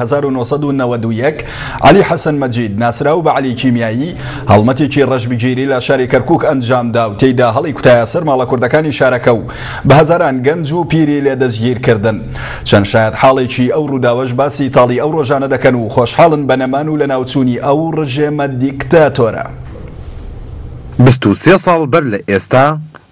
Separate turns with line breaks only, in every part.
هەزار و نۆ سەد و نەوەد و یەک، عەلی حەسەن مەجید، ناسراو بە عەلی کیمیایی، هەڵمەتێکی ڕەشبگیری لە شاری کەرکووک ئەنجامدا و تێیدا هەڵیکوتایە سەر ماڵە کوردەکانی شارەکە و بە هەزاران گەنج و پیری لێ دەستگیرکردن. چەند شایەتحاڵێکی ئەو ڕووداوەش باسی تاڵی ئەو ڕۆژانە دەکەن و خۆشحاڵن بە نەمان و لەناوچوونی ئەو ڕژێمە دیکتاتۆرە.
بیست و سێ ساڵ بەر لە ئێستا،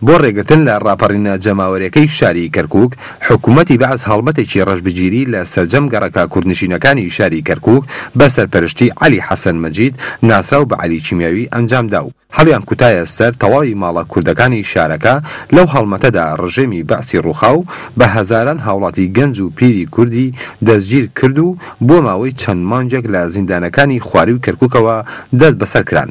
بۆ ڕێگرتن لە ڕاپەڕینە جەماوەریەکەی شاری کەرکوک، حکومەتی بەعس هەڵمەتێکی ڕەشبگیری لە سەرجەم گەڕەکە کوردنشینەکانی شاری کەرکوک بە سەرپەرشتی عەلی حەسەن مەجید ناسراو بە عەلی کیمیاوی ئەنجامدا و هەڵیانکوتایە سەر تەواوی ماڵە کوردەکانی شارەکە، لەو هەڵمەتەدا ڕژێمی بەعسی ڕوخاو بە هەزاران هاوڵاتی گەنج و پیری کوردی دەستگیر کرد و بۆ ماوەی چەند مانگێک لە زیندانەکانی خواروی کەرکوکەوە دەست
بەسەر کران.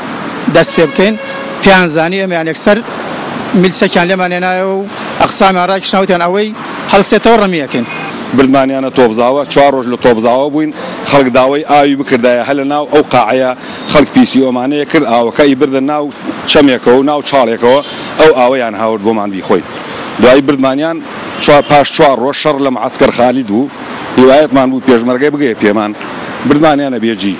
دەست پێ بکەین پێیان زانی ئەمیان یەکسەر میلسەکیان لێمان هێنایەوە و ئەقسامیان ڕاکیشنا وتیان ئەوەی هەڵسێتەوە ڕەمی ئەکەین.
بردمانیانە تۆپزاوە، چوار ڕۆژ لە تۆپزاوە بووین، خەڵک داوای ئاوی بکردایە هەر لە ناو ئەو قاعەیە خەڵک پیسیۆمانەیەک کرد ئاوەکە ی بردە ناو چەمێکەوە و ناو چاڵێکەوە ئەو ئاوەیان هاورد بۆمان بیخۆین دوایی بردمانیان چوار پاش چوار ڕۆژ شەڕ لە معەسکەر خالید بوو هیوایەتمان بوو پێشمەرگە بگەیە پێمان بردمانیانە بێجی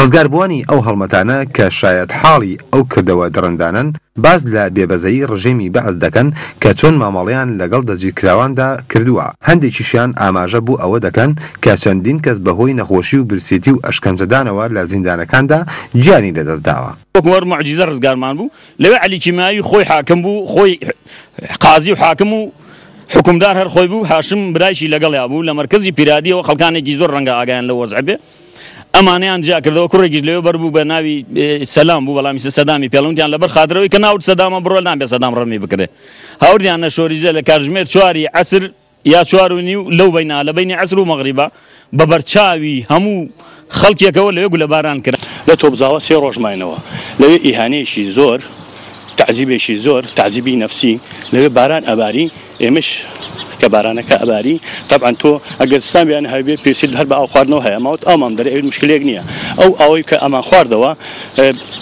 ڕزگاربووانی ئەو هەڵمەتانە کە شایەتحاڵی ئەو کردەوە دڕندانەن، باس لە بێبەزەیی ڕژێمی بەعس دەکەن کە چۆن مامەڵەیان لەگەڵ دەستگیرکراواندا کردووە، هەندێکیشیان ئاماژە بۆ ئەوە دەکەن کە چەندین کەس بەهۆی نەخۆشی و برسێتی و ئەشکەنجەدانەوە لە زیندانەکاندا گیانی لەدەستداوە.
وەک موعجیزە ڕزگارمان بوو، لەوێ عەلی کیمیایی خۆی حاکم بوو، خۆی قازی و حاکم و حوکمدار هەر خۆی بوو، هاشم برایشی لەگەڵیا بوو، لە مەرکەزی پیرادییەوە خەڵکانێکی زۆر ڕەنگە ئاگایان لەو وەزعە بێ، ئەمانەیان جیا کردەوە، کوڕێکیش لەوێ بەر بوو بە ناوی سەلام بوو، بەڵام ئیسە سەدامی پێڵوندیان لەبەر خاتر ئەوی کە ناوت سەدامە بڕۆ نابێ سەدام ڕەمی بکرێ. هاوردیان نەشۆریزێ لە کاتژمێر چواری عەسر یا چوار و نیو لەو بەینە، لە بەینی عەسر و مەغریبە، بە بەرچاوی هەموو خەڵکێکەوە لەوێ گولەباران کرا.
لە تۆپزاوە سێ ڕۆژ ماینەوە، لەوێ ئیهانەیەکی زۆر، تەعزیبێکی زۆر، تەعزیبی نەفسی، لەوێ باران ئەباری، ئێمەش کە بارانەکە ئەباری تەبعەن تۆ ئەگەر زستان بێ ئەنهاوی بێ پێویستیت هەر بە ئاو خواردنەوە هەیە ئەما وەت ئاومان بدەرێ ئەویت مشکلەیەک نییە ئەو ئاوەی کە ئەمان خواردەوە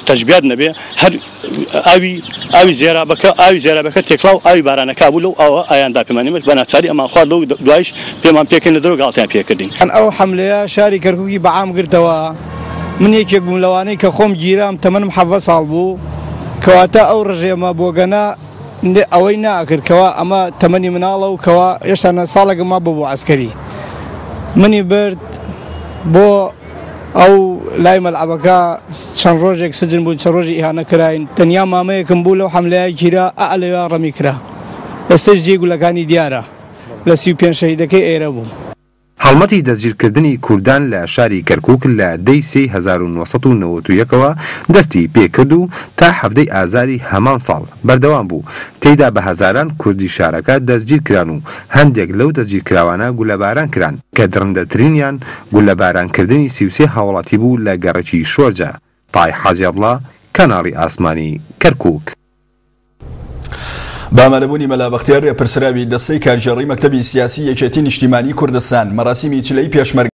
تەشبیات نەبێ هەر ئاوی ئاوی زێرابەکە ئاوی زێرابەکە تێکڵاو ئاوی بارانەکە بوو لەو ئاوە ئایان دا پێمان ئێمەش بە ناچاری ئەمان خواردەوە و دوایش پێمان پێکەن لە دەرەوە گاڵتەیان پێ کردین.
ئەن ئەو حەملەیە شاری کەرکووکی بە عام گرتەوە من یەکێک بووم لەوانەی کە خۆم گیرام تەمەنم حەڤدە ساڵ بوو کەواتە ئەو ڕژێمە بۆگەنە نە ئەوەی نا ئەکرد کەوا ئەمە تەمەنی مناڵە و کەوا هێشتا نە ساڵێکم مابوو بۆ عەسکەری منی برد بۆ ئەو لای مەلعەبەکە چەند ڕۆژێک سجن بووین چەند ڕۆژی ئیهانە کراین تەنیا مامەیەکم بوو لەو حەملەیە گیرا ئەئ لەوێ ڕەمی کرا ئێستەش جێی گولەکانی دیارە لە سی و پێنج شەهیدەکەی ئێرە بوو.
هەڵمەتی دەستگیرکردنی کوردان لە شاری کەرکووک لە دە ی سێی هەزار و نۆ سەد و نەوەد و یەک ەوە دەستی پێ کرد و تا حەڤدەی ئازاری هەمان ساڵ بەردەوام بوو، تێیدا بە هەزاران کوردی شارەکە دەستگیر کران و هەندێک لەو دەستگیرکراوانە گولەباران کران، کە دڕندەترینیان گولەبارانکردنی سی و سێ هاوڵاتی بوو لە گەڕەکی شۆرجە، تای حاجیابڵا، کاناڵی ئاسمانی کەرکووک.
بە مەلەبوونی مەلا بەختیار رێپرسراوی دەستەی کارگێڕی مەکتەبی سیاسی یەکێتی نیشتیمانی کوردستان مەراسیمی چلەی پێشمەرگە